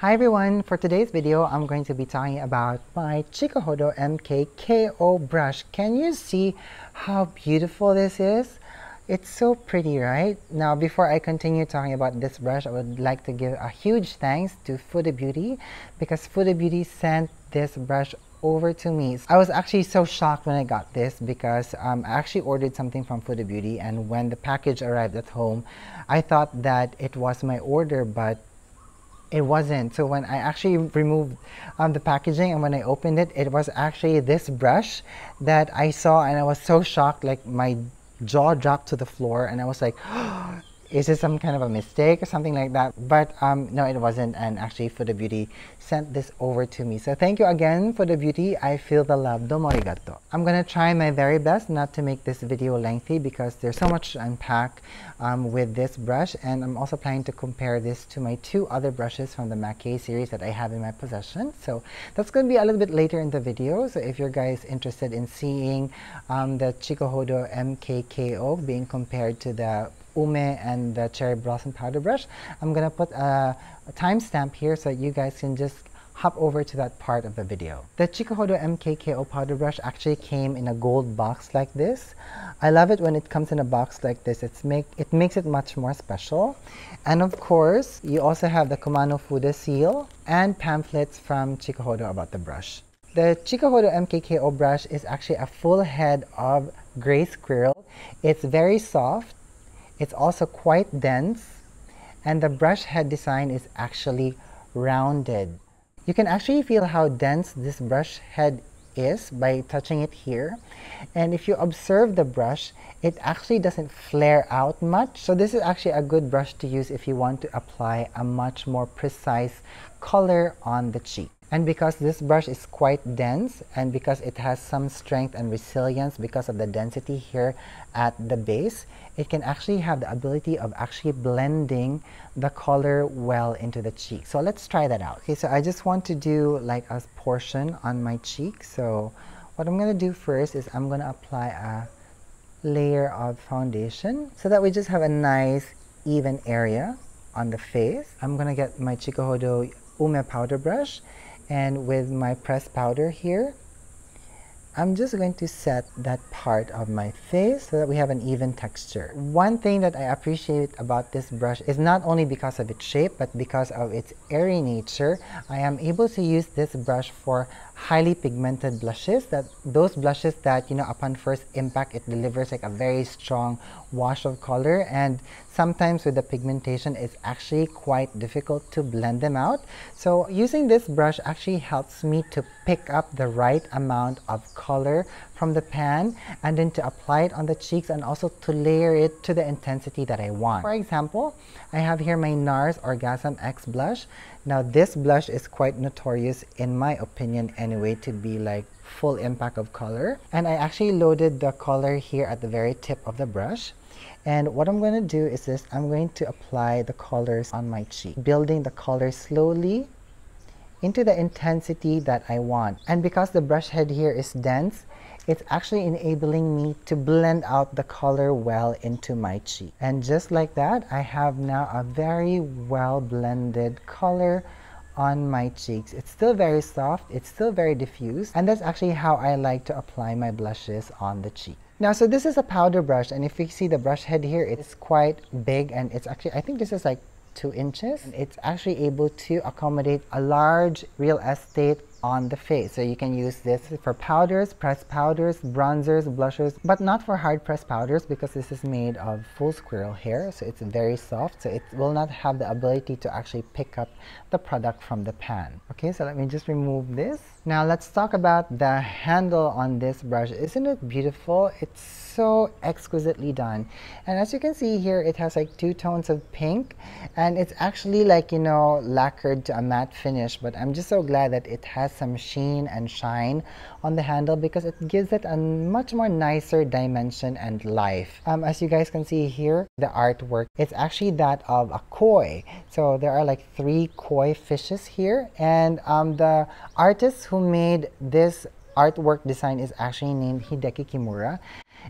Hi everyone, for today's video I'm going to be talking about my Chikuhodo MK-KO brush. Can you see how beautiful this is? It's so pretty, right? Now before I continue talking about this brush, I would like to give a huge thanks to Fude Beauty because Fude Beauty sent this brush over to me. I was actually so shocked when I got this because um, I actually ordered something from Fude Beauty and when the package arrived at home, I thought that it was my order but it wasn't. So when I actually removed um, the packaging and when I opened it, it was actually this brush that I saw and I was so shocked, like my jaw dropped to the floor and I was like, is this some kind of a mistake or something like that? But um, no, it wasn't. And actually, Fude Beauty sent this over to me. So thank you again Fude Beauty. I feel the love. Domo arigato. I'm going to try my very best not to make this video lengthy because there's so much to unpack um, with this brush. And I'm also planning to compare this to my two other brushes from the Maki-e series that I have in my possession. So that's going to be a little bit later in the video. So if you're guys interested in seeing um, the Chikuhodo MKKO being compared to the Ume and the cherry blossom powder brush. I'm gonna put a, a timestamp here so that you guys can just hop over to that part of the video. The Chikuhodo MKKO powder brush actually came in a gold box like this. I love it when it comes in a box like this. It's make, it makes it much more special. And of course, you also have the Kumano Fude seal and pamphlets from Chikuhodo about the brush. The Chikuhodo MKKO brush is actually a full head of gray squirrel. It's very soft it's also quite dense and the brush head design is actually rounded. You can actually feel how dense this brush head is by touching it here. And if you observe the brush, it actually doesn't flare out much. So this is actually a good brush to use if you want to apply a much more precise color on the cheek. And because this brush is quite dense and because it has some strength and resilience because of the density here at the base, it can actually have the ability of actually blending the color well into the cheek. So let's try that out. Okay, so I just want to do like a portion on my cheek. So what I'm going to do first is I'm going to apply a layer of foundation so that we just have a nice even area on the face. I'm going to get my Chikuhodo Ume powder brush and with my pressed powder here I'm just going to set that part of my face so that we have an even texture. One thing that I appreciate about this brush is not only because of its shape but because of its airy nature. I am able to use this brush for highly pigmented blushes that those blushes that you know upon first impact it delivers like a very strong wash of color and sometimes with the pigmentation it's actually quite difficult to blend them out so using this brush actually helps me to pick up the right amount of color from the pan and then to apply it on the cheeks and also to layer it to the intensity that I want. For example, I have here my NARS Orgasm X blush. Now this blush is quite notorious in my opinion anyway to be like full impact of color. And I actually loaded the color here at the very tip of the brush. And what I'm going to do is this, I'm going to apply the colors on my cheek, building the color slowly into the intensity that I want. And because the brush head here is dense, it's actually enabling me to blend out the color well into my cheek. And just like that, I have now a very well blended color on my cheeks. It's still very soft, it's still very diffuse, and that's actually how I like to apply my blushes on the cheek. Now, so this is a powder brush, and if you see the brush head here, it's quite big, and it's actually, I think this is like two inches. It's actually able to accommodate a large real estate on the face. So you can use this for powders, pressed powders, bronzers, blushers, but not for hard pressed powders because this is made of full squirrel hair. So it's very soft. So it will not have the ability to actually pick up the product from the pan. Okay, so let me just remove this. Now let's talk about the handle on this brush. Isn't it beautiful? It's so exquisitely done. And as you can see here, it has like two tones of pink and it's actually like, you know, lacquered to a matte finish. But I'm just so glad that it has some sheen and shine on the handle because it gives it a much more nicer dimension and life. Um, as you guys can see here, the artwork, it's actually that of a koi. So there are like three koi fishes here. And um, the artist who made this artwork design is actually named Hideki Kimura.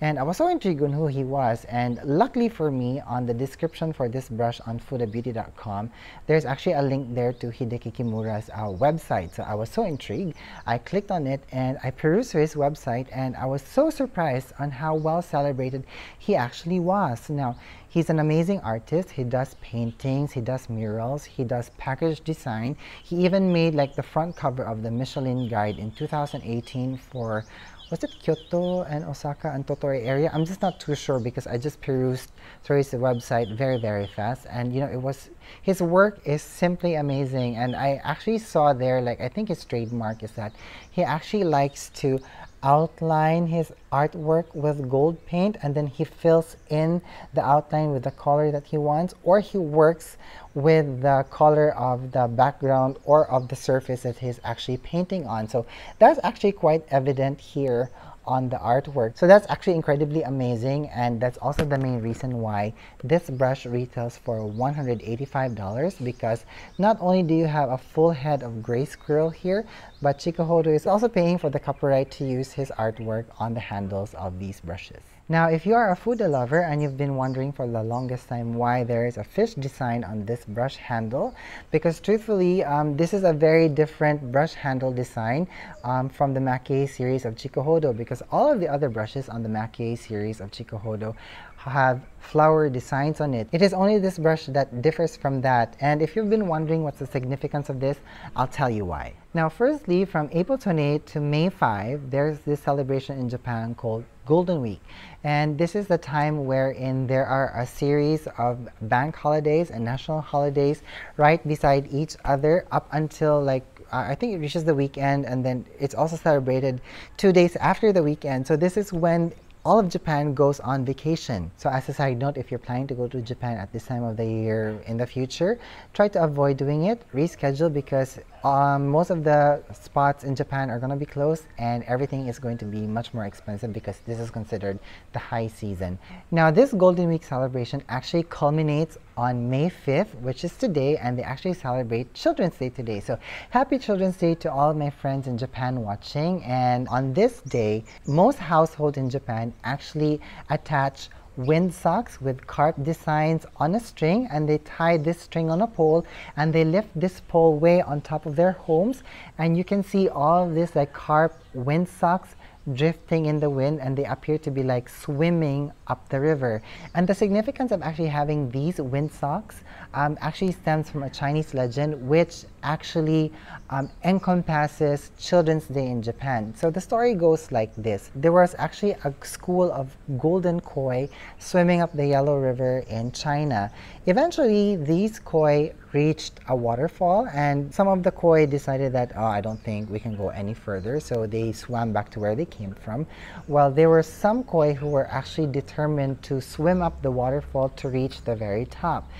And I was so intrigued on who he was. And luckily for me, on the description for this brush on fudebeauty.com, there's actually a link there to Hideki Kimura's uh, website. So I was so intrigued. I clicked on it and I perused his website and I was so surprised on how well celebrated he actually was. Now, He's an amazing artist. He does paintings, he does murals, he does package design. He even made like the front cover of the Michelin Guide in 2018 for was it Kyoto and Osaka and Tottori area? I'm just not too sure because I just perused through his website very, very fast. And, you know, it was, his work is simply amazing. And I actually saw there, like, I think his trademark is that he actually likes to outline his artwork with gold paint and then he fills in the outline with the color that he wants or he works with the color of the background or of the surface that he's actually painting on. So that's actually quite evident here on the artwork. So that's actually incredibly amazing and that's also the main reason why this brush retails for $185 because not only do you have a full head of gray squirrel here, but Chikuhodo is also paying for the copyright to use his artwork on the handles of these brushes. Now, if you are a Fude lover and you've been wondering for the longest time why there is a fish design on this brush handle, because truthfully, um, this is a very different brush handle design um, from the Maki-e series of Chikuhodo because all of the other brushes on the Maki-e series of Chikuhodo have flower designs on it. It is only this brush that differs from that. And if you've been wondering what's the significance of this, I'll tell you why. Now, firstly, from April 28 to May 5, there's this celebration in Japan called Golden Week. And this is the time wherein there are a series of bank holidays and national holidays right beside each other up until like I think it reaches the weekend and then it's also celebrated two days after the weekend. So this is when all of Japan goes on vacation. So as a side note, if you're planning to go to Japan at this time of the year in the future, try to avoid doing it, reschedule because um, most of the spots in Japan are going to be closed and everything is going to be much more expensive because this is considered the high season. Now this Golden Week celebration actually culminates on May 5th, which is today, and they actually celebrate Children's Day today. So happy Children's Day to all my friends in Japan watching. And on this day, most households in Japan actually attach wind socks with carp designs on a string and they tie this string on a pole and they lift this pole way on top of their homes and you can see all this like carp wind socks drifting in the wind and they appear to be like swimming up the river. And the significance of actually having these wind socks um, actually stems from a Chinese legend which actually um, encompasses Children's Day in Japan. So the story goes like this. There was actually a school of golden koi swimming up the Yellow River in China. Eventually, these koi reached a waterfall and some of the koi decided that, oh, I don't think we can go any further. So they swam back to where they came from. While there were some koi who were actually determined to swim up the waterfall to reach the very top.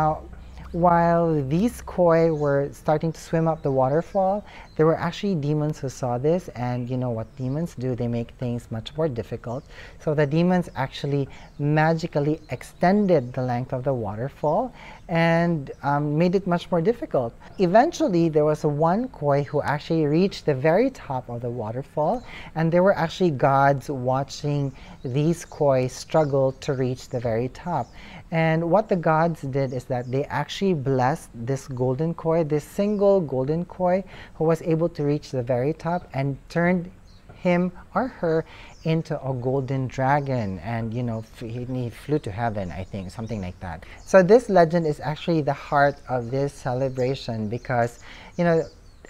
Now, while these koi were starting to swim up the waterfall, there were actually demons who saw this, and you know what demons do? They make things much more difficult. So the demons actually magically extended the length of the waterfall and um, made it much more difficult. Eventually, there was one koi who actually reached the very top of the waterfall, and there were actually gods watching these koi struggle to reach the very top. And what the gods did is that they actually blessed this golden koi, this single golden koi who was able to reach the very top and turned him or her into a golden dragon. And you know he, flew to heaven i think something like that. So this legend is actually the heart of this celebration because you know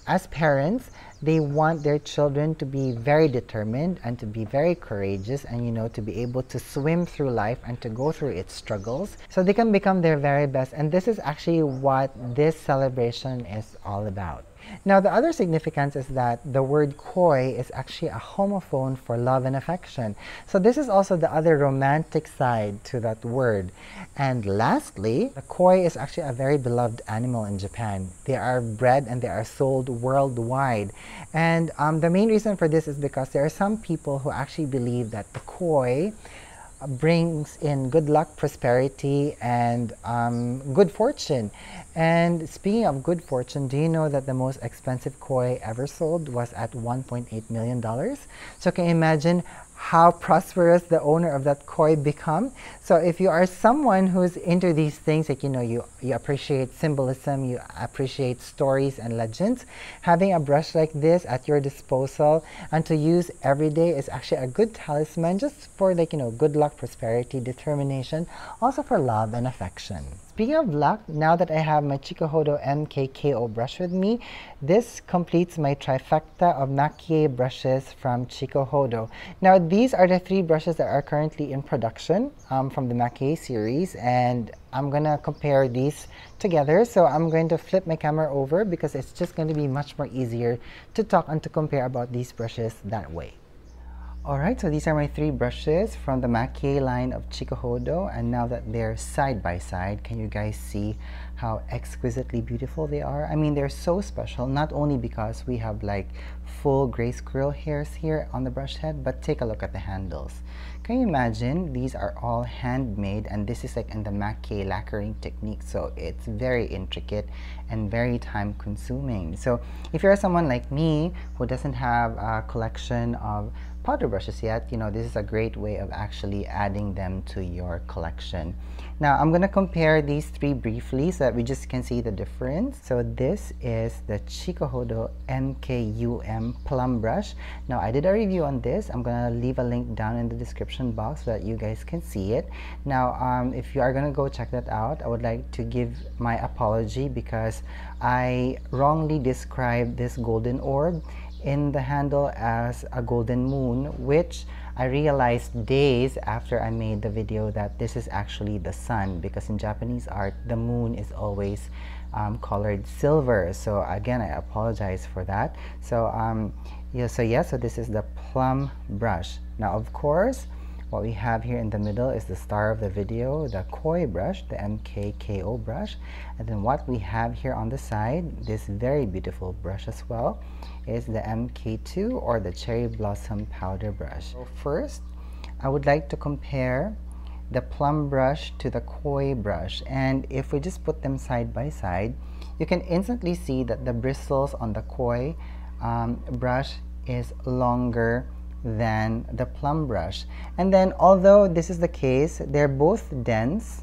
as parents they want their children to be very determined and to be very courageous and you know to be able to swim through life and to go through its struggles. So they can become their very best. And this is actually what this celebration is all about now, the other significance is that the word koi is actually a homophone for love and affection. So this is also the other romantic side to that word. And lastly, the koi is actually a very beloved animal in Japan. They are bred and they are sold worldwide. And um, the main reason for this is because there are some people who actually believe that the koi brings in good luck, prosperity, and um, good fortune. And speaking of good fortune, do you know that the most expensive koi ever sold was at $1.8 million? So can you imagine how prosperous the owner of that koi become. So if you are someone who's into these things, like you know, you, you appreciate symbolism, you appreciate stories and legends, having a brush like this at your disposal and to use every day is actually a good talisman just for like, you know, good luck, prosperity, determination, also for love and affection. Speaking of luck, now that I have my Chikuhodo MKKO brush with me, this completes my trifecta of Maki-e brushes from Chikuhodo. Now these are the three brushes that are currently in production um, from the Maki-e series and I'm gonna compare these together. So I'm going to flip my camera over because it's just going to be much more easier to talk and to compare about these brushes that way. Alright, so these are my three brushes from the Maki-e line of Chikuhodo and now that they're side by side, can you guys see how exquisitely beautiful they are? I mean, they're so special, not only because we have like full gray squirrel hairs here on the brush head, but take a look at the handles. Can you imagine? These are all handmade and this is like in the Maki-e lacquering technique, so it's very intricate and very time consuming. So if you're someone like me who doesn't have a collection of powder brushes yet, you know, this is a great way of actually adding them to your collection. Now, I'm going to compare these three briefly so that we just can see the difference. So this is the Chikuhodo MKUM Plum Brush. Now, I did a review on this. I'm going to leave a link down in the description box so that you guys can see it. Now, um, if you are going to go check that out, I would like to give my apology because I wrongly described this golden orb in the handle as a golden moon which I realized days after I made the video that this is actually the sun because in Japanese art the moon is always um, colored silver. So again I apologize for that. So um, yeah so yeah so this is the plum brush. Now of course what we have here in the middle is the star of the video, the Koi brush, the MKKO brush. And then what we have here on the side, this very beautiful brush as well, is the MK2 or the Cherry Blossom Powder Brush. So first, I would like to compare the plum brush to the koi brush and if we just put them side by side you can instantly see that the bristles on the koi um, brush is longer than the plum brush. And then although this is the case, they're both dense,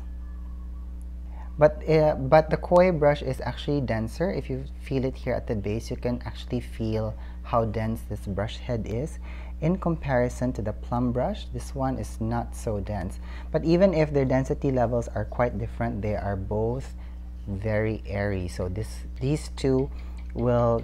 but, uh, but the koi brush is actually denser. If you feel it here at the base, you can actually feel how dense this brush head is. In comparison to the plum brush, this one is not so dense. But even if their density levels are quite different, they are both very airy. So this, these two will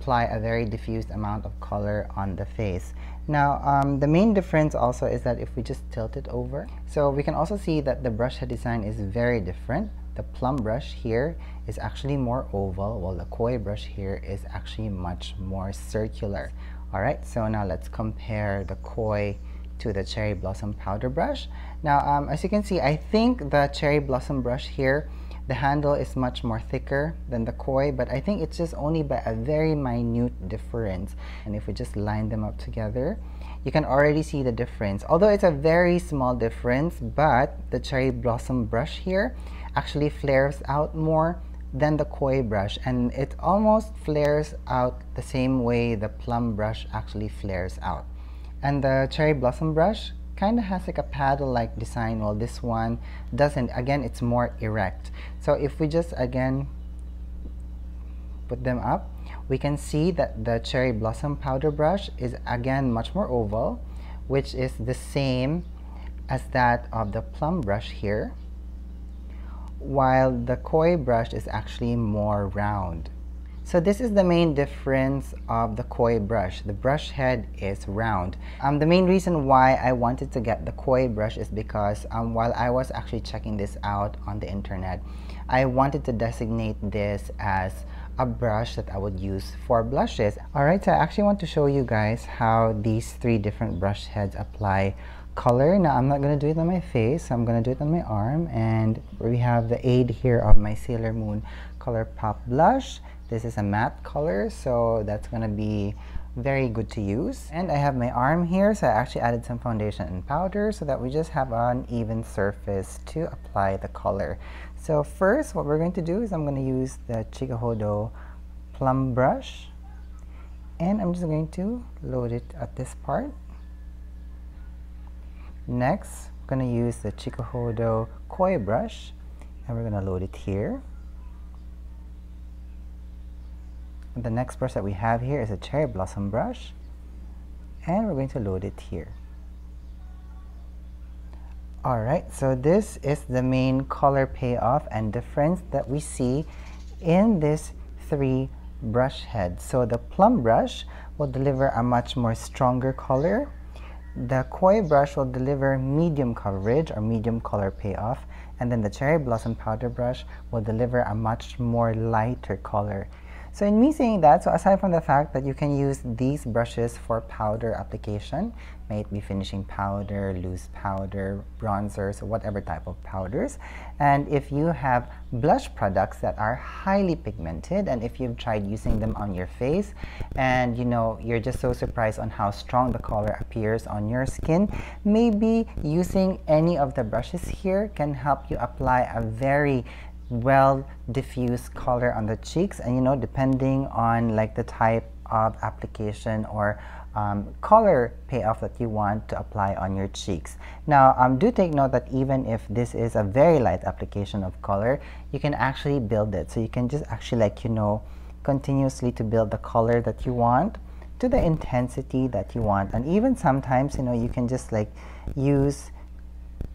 apply a very diffused amount of color on the face. Now, um, the main difference also is that if we just tilt it over, so we can also see that the brush head design is very different. The plum brush here is actually more oval, while the koi brush here is actually much more circular. All right, so now let's compare the koi to the cherry blossom powder brush. Now, um, as you can see, I think the cherry blossom brush here the handle is much more thicker than the koi, but I think it's just only by a very minute difference. And if we just line them up together, you can already see the difference. Although it's a very small difference, but the cherry blossom brush here actually flares out more than the koi brush and it almost flares out the same way the plum brush actually flares out. And the cherry blossom brush kind of has like a paddle like design while this one doesn't. Again it's more erect. So if we just again put them up we can see that the cherry blossom powder brush is again much more oval which is the same as that of the plum brush here while the koi brush is actually more round so this is the main difference of the koi brush. The brush head is round. Um, the main reason why I wanted to get the koi brush is because um, while I was actually checking this out on the internet, I wanted to designate this as a brush that I would use for blushes. Alright, so I actually want to show you guys how these three different brush heads apply color. Now I'm not going to do it on my face, I'm going to do it on my arm and we have the aid here of my Sailor Moon Color Pop Blush this is a matte color, so that's gonna be very good to use. And I have my arm here, so I actually added some foundation and powder so that we just have an even surface to apply the color. So first, what we're going to do is I'm gonna use the Chikuhodo plum brush and I'm just going to load it at this part Next, I'm to use the Chikuhodo Koi brush and we're to load it here. And the next brush that we have here is a Cherry Blossom brush and we're going to load it here. Alright, so this is the main color payoff and difference that we see in this three brush heads. So the plum brush will deliver a much more stronger color. The koi brush will deliver medium coverage or medium color payoff. And then the cherry blossom powder brush will deliver a much more lighter color. So in me saying that, so aside from the fact that you can use these brushes for powder application, may it be finishing powder, loose powder, bronzers, whatever type of powders. And if you have blush products that are highly pigmented, and if you've tried using them on your face, and you know, you're just so surprised on how strong the color appears on your skin, maybe using any of the brushes here can help you apply a very well diffused color on the cheeks. And you know depending on like the type of application or um, color payoff that you want to apply on your cheeks. Now um, do take note that even if this is a very light application of color you can actually build it. So you can just actually like you know continuously to build the color that you want to the intensity that you want. And even sometimes you know you can just like use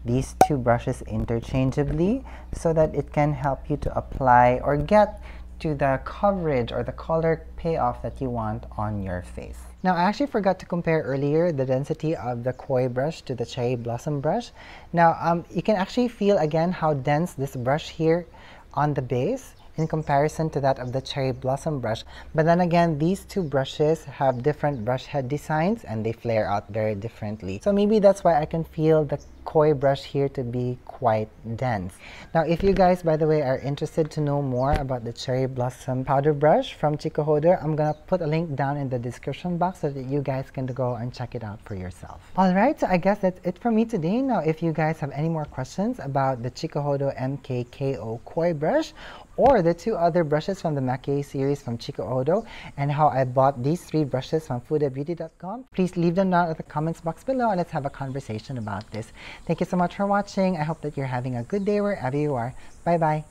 these two brushes interchangeably so that it can help you to apply or get to the coverage or the color payoff that you want on your face. Now, I actually forgot to compare earlier the density of the Koi brush to the Cherry Blossom brush. Now, um, you can actually feel again how dense this brush here on the base in comparison to that of the cherry blossom brush. But then again, these two brushes have different brush head designs and they flare out very differently. So maybe that's why I can feel the koi brush here to be quite dense. Now if you guys by the way are interested to know more about the cherry blossom powder brush from Chikuhodo, I'm gonna put a link down in the description box so that you guys can go and check it out for yourself. Alright, so I guess that's it for me today. Now if you guys have any more questions about the Chikuhodo MKKO koi brush or the two other brushes from the Maki-e series from Chikuhodo and how I bought these three brushes from fudebeauty.com. Please leave them down in the comments box below and let's have a conversation about this. Thank you so much for watching. I hope that you're having a good day wherever you are. Bye bye.